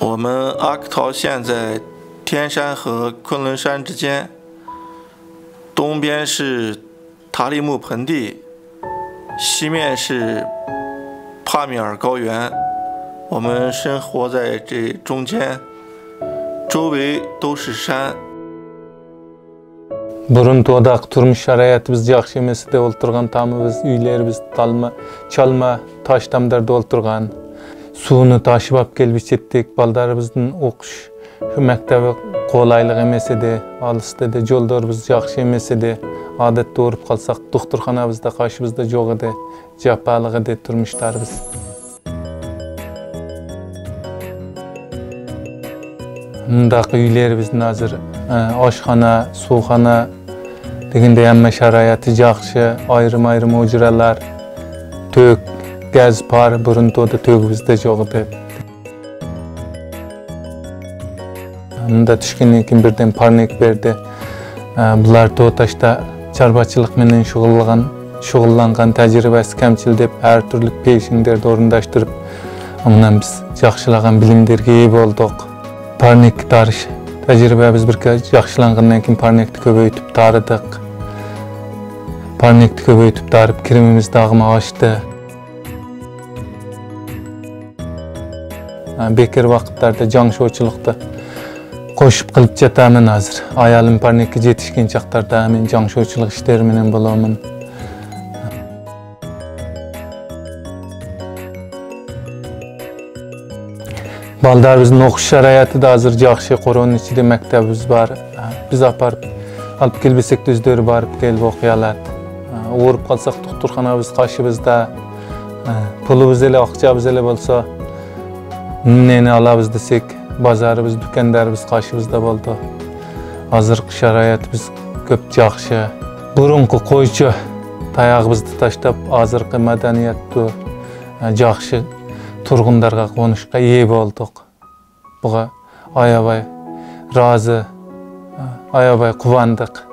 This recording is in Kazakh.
我们阿克陶县在天山和昆仑山之间，东边是塔里木盆地，西面是帕米尔高原。我们生活在这中间，周围都是山。сууну ташып алып келип ичеттик балдарыбыздын окуш мектеби колайлык эмес эди алыс эди жолдорубуз жакшы эмес эди адатта ооруп калсак доктурканабыз қашымызда каршыбызда жок эди жапалык эди турмуштарыбыз мындак үйлерибиздин азыр ашкана суукана дегендей эмме шараяты жакшы айрым айрым ожуралар төк пияз бар бұрын тоды төгімізді жолытып мында түшкенден кейін бірден парник берді бұлар тооташта чарбачылык менен шұғылған шұғылланған тәжірибесі кәмчіл деп әртүрлі түрлік пейшиңдерді орындаштырып мынан біз жақшылаған білімдерге ие болдық парник тарыш тәжірибебіз бірге жақшыланғаннан кейін парникті көбейтіп тарыдық парникті көбейтіп тарып киримибизди агыма ашты Э, бекер вакыттарда жаңшоочулукта қошып қылып жатамын азыр аялым парникке жетишкен чактарда мен жаңшоочулук иштери боламын боломун балдарыбыздын окуш шараяты да азыр жакшы короонун ичинде мектебибиз бар э, Біз апарып алып келбесек те өздөрү барып келип окуй алат ооруп э, қалсақ доктурканабыз қашыбызда пулубуз эле акчабыз эле болса эмнени алабыз десек базарыбыз дүкандарыбыз болды. болду азыркы біз көп жакшы мурунку койчо таяғыбызды таштап азыркы маданияттуу э, жакшы тургундарга қонышқа ээ болдық. Бұға аябай разы, э, аябай қуандық.